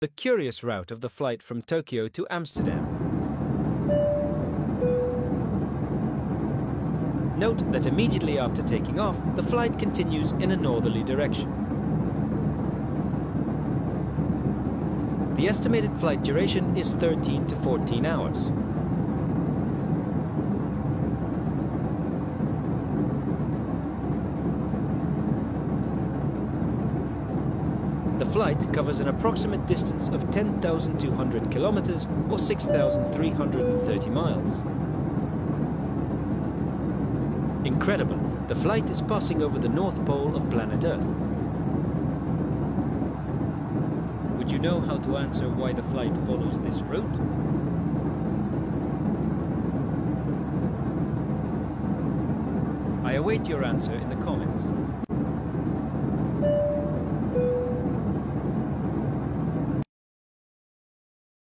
the curious route of the flight from Tokyo to Amsterdam. Note that immediately after taking off, the flight continues in a northerly direction. The estimated flight duration is 13 to 14 hours. The flight covers an approximate distance of 10,200 kilometers or 6,330 miles. Incredible, the flight is passing over the North Pole of planet Earth. Would you know how to answer why the flight follows this route? I await your answer in the comments.